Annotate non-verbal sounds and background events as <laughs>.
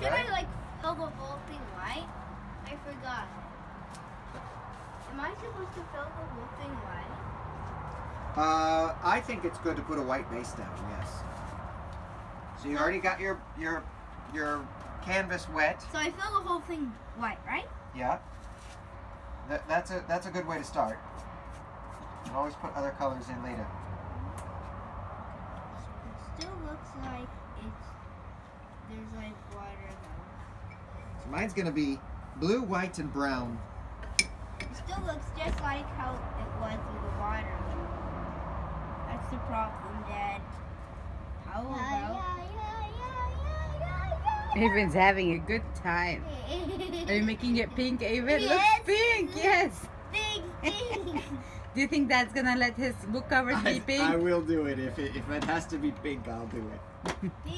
should Right? I like fill the whole thing white? I forgot. Am I supposed to fill the whole thing white? Uh, I think it's good to put a white base down. Yes. So you already got your your your canvas wet. So I fill the whole thing white, right? Yeah. That, that's a that's a good way to start. You can always put other colors in later. It still looks like it's there's like water though. So mine's gonna be blue, white, and brown. It still looks just like how it was with the water. That's the problem, Dad. How about? Avon's having a good time. Are you making it pink, Avon? Yes. Looks pink, yes. Big thing. Do you think Dad's gonna let his book cover be pink? I will do it if it if it has to be pink. I'll do it. Big <laughs> <laughs>